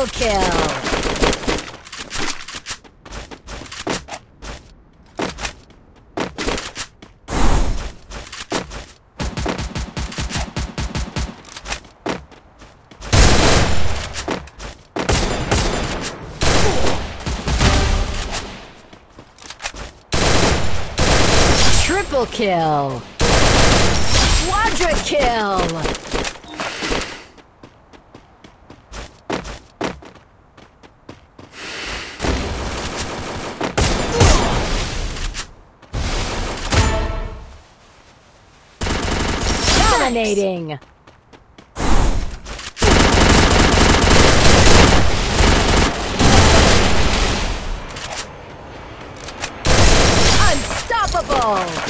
Double kill! Triple kill! Quadra kill! Dominating! Unstoppable!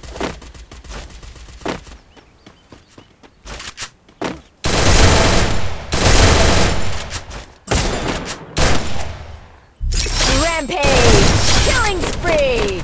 Rampage! Killing spree!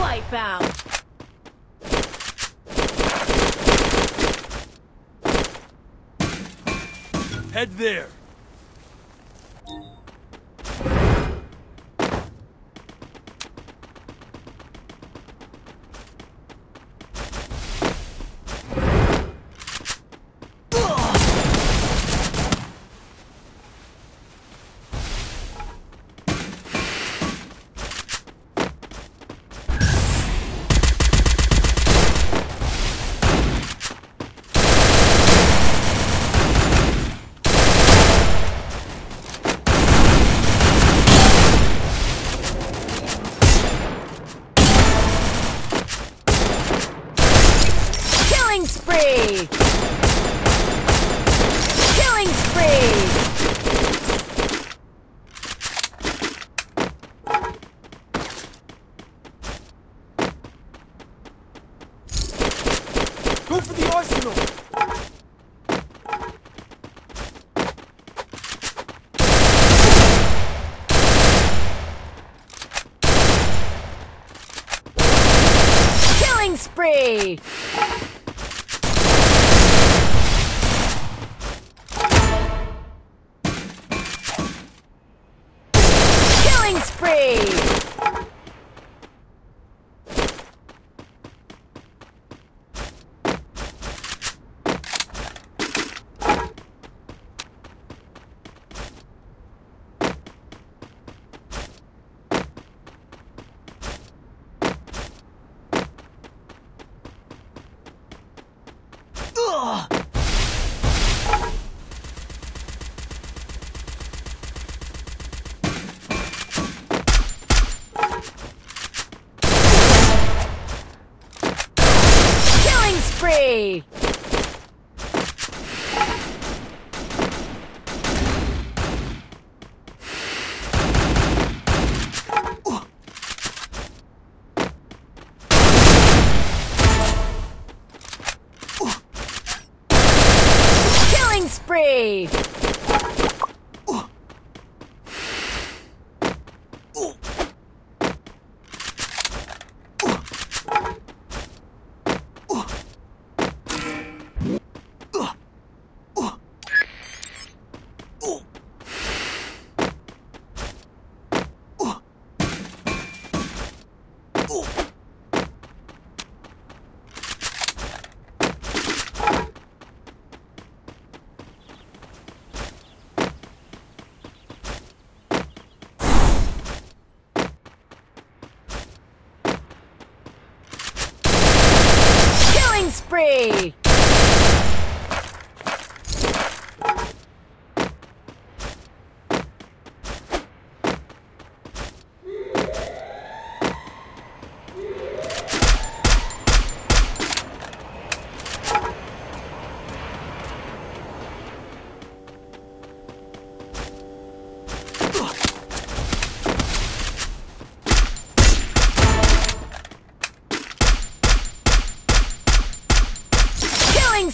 Wipeout! Head there. Killing spree! Killing spree! Go for the arsenal. Killing spree! Killing spree! Hey!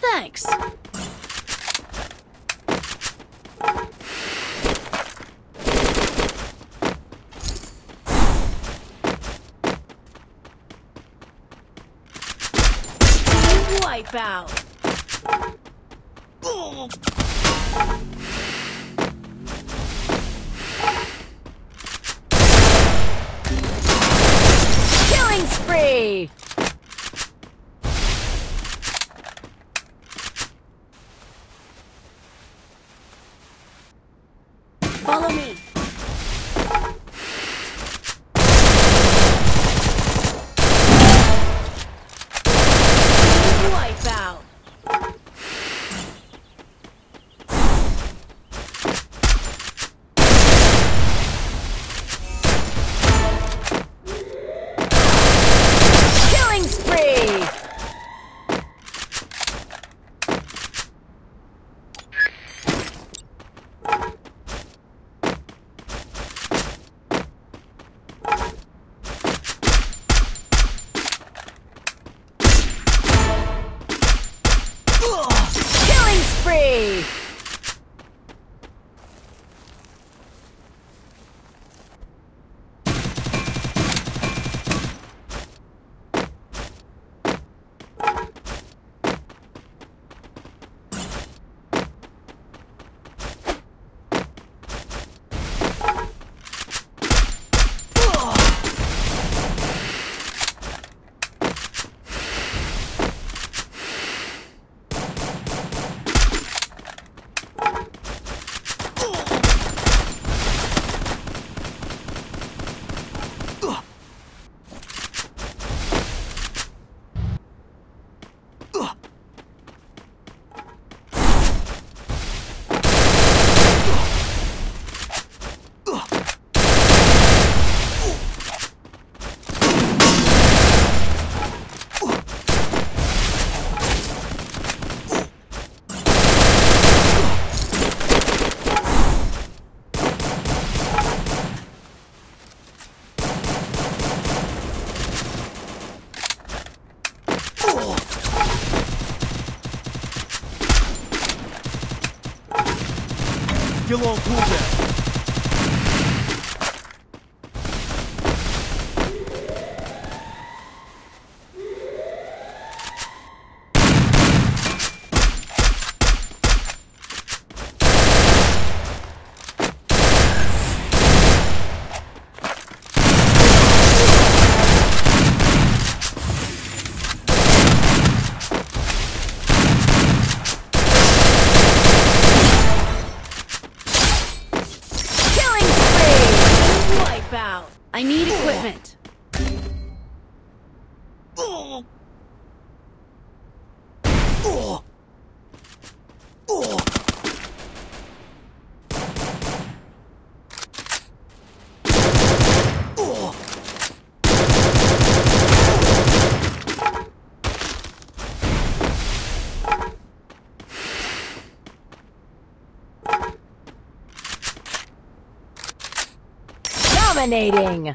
Thanks. Wipeout. Killing Still on cooldown. equipment. Dominating!